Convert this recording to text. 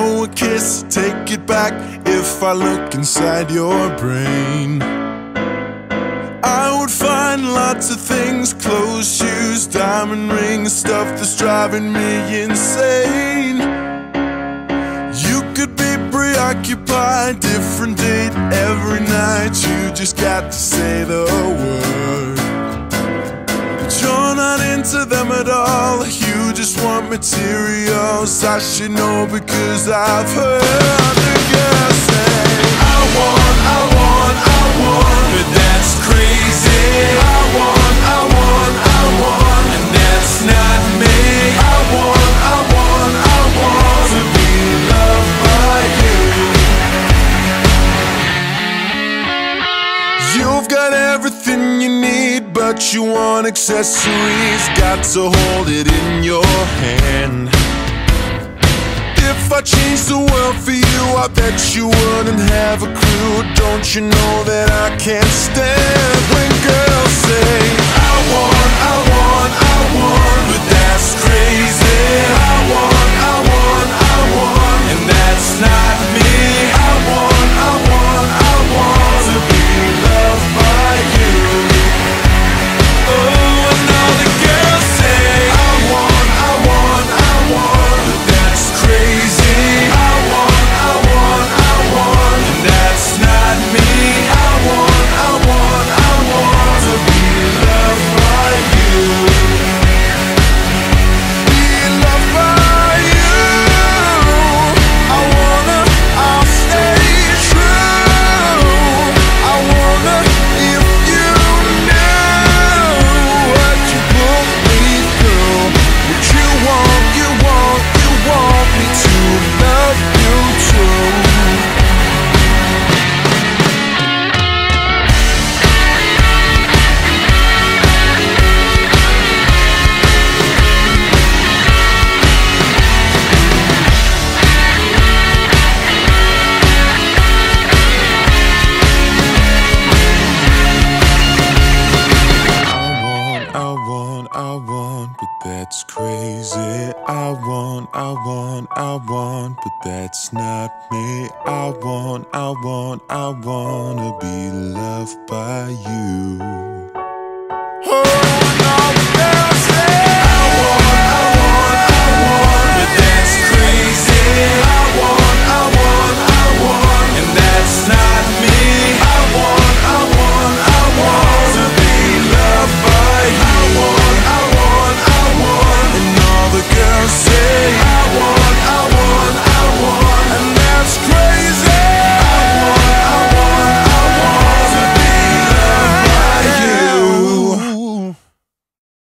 know a kiss, take it back if I look inside your brain. I would find lots of things clothes, shoes, diamond rings, stuff that's driving me insane. You could be preoccupied, different date every night. You just got to say the You just want materials. I should know because I've heard the girls say, I want, I want, I want, but that's crazy. I want, I want, I want, and that's not me. I want, I want, I want to be loved by you. You've got everything you need, but you want accessories. Got to hold it in your hand. If I changed the world for you, I bet you wouldn't have a clue. Don't you know that I can't stand crazy. I want, I want, I want, but that's not me. I want, I want, I wanna be loved by you. Oh,